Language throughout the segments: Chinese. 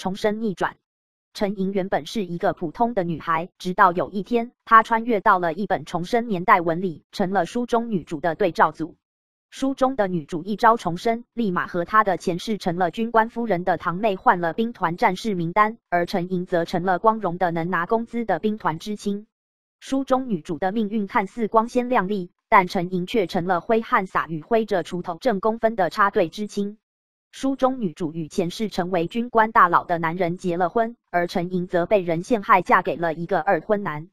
重生逆转。陈莹原本是一个普通的女孩，直到有一天，她穿越到了一本重生年代文里，成了书中女主的对照组。书中的女主一朝重生，立马和她的前世成了军官夫人的堂妹换了兵团战士名单，而陈莹则成了光荣的能拿工资的兵团知青。书中女主的命运看似光鲜亮丽，但陈莹却成了挥汗洒雨、挥着锄头挣工分的插队知青。书中女主与前世成为军官大佬的男人结了婚，而陈莹则被人陷害，嫁给了一个二婚男。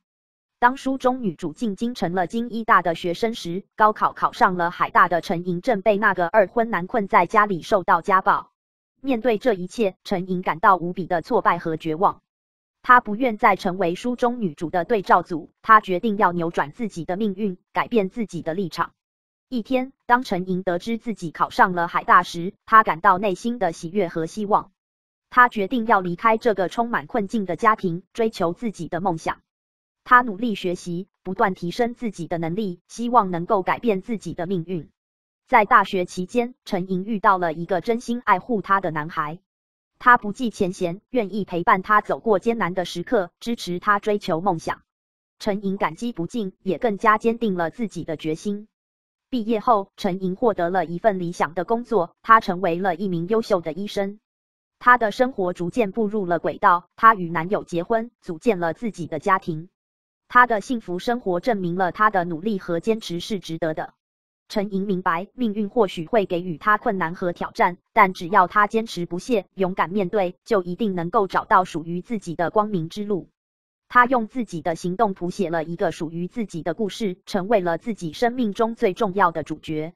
当书中女主进京成了京医大的学生时，高考考上了海大的陈莹正被那个二婚男困在家里受到家暴。面对这一切，陈莹感到无比的挫败和绝望。她不愿再成为书中女主的对照组，她决定要扭转自己的命运，改变自己的立场。一天，当陈莹得知自己考上了海大时，她感到内心的喜悦和希望。她决定要离开这个充满困境的家庭，追求自己的梦想。她努力学习，不断提升自己的能力，希望能够改变自己的命运。在大学期间，陈莹遇到了一个真心爱护她的男孩，他不计前嫌，愿意陪伴她走过艰难的时刻，支持她追求梦想。陈莹感激不尽，也更加坚定了自己的决心。毕业后，陈莹获得了一份理想的工作，她成为了一名优秀的医生。她的生活逐渐步入了轨道，她与男友结婚，组建了自己的家庭。她的幸福生活证明了她的努力和坚持是值得的。陈莹明白，命运或许会给予她困难和挑战，但只要她坚持不懈，勇敢面对，就一定能够找到属于自己的光明之路。他用自己的行动谱写了一个属于自己的故事，成为了自己生命中最重要的主角。